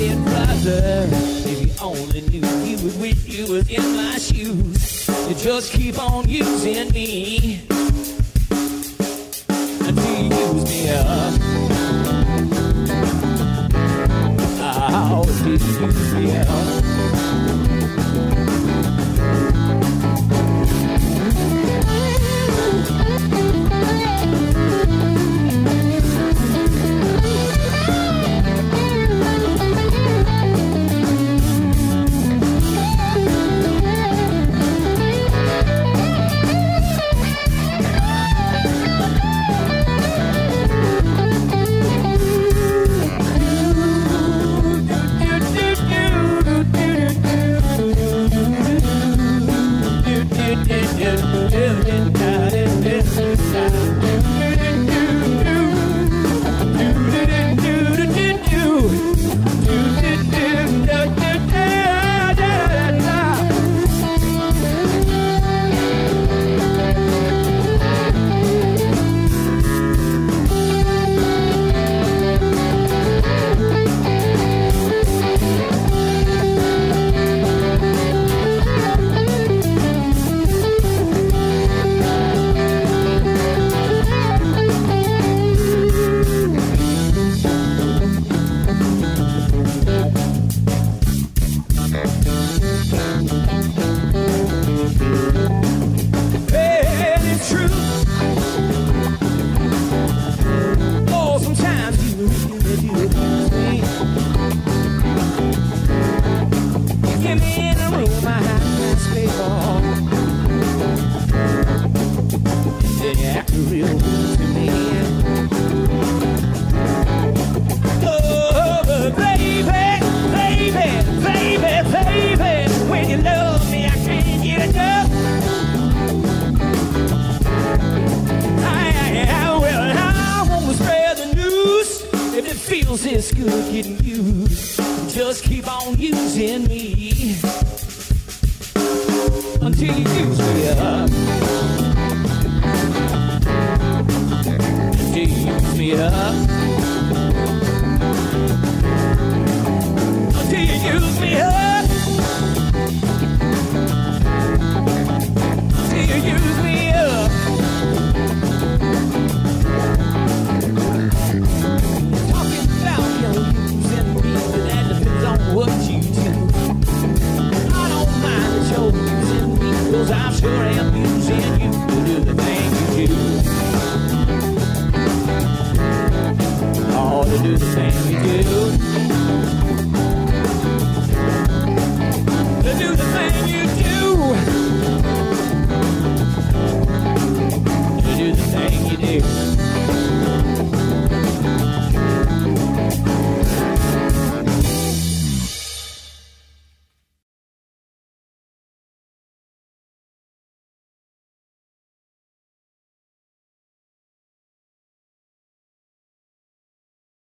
said, brother, if you only knew, he would wish you was in my shoes. You just keep on using me until you use me up. Oh, did you use me up? Good getting used. Just keep on using me until you use me up. Until you use me up. sure am using you to do the things you do. Oh, to do the things you do.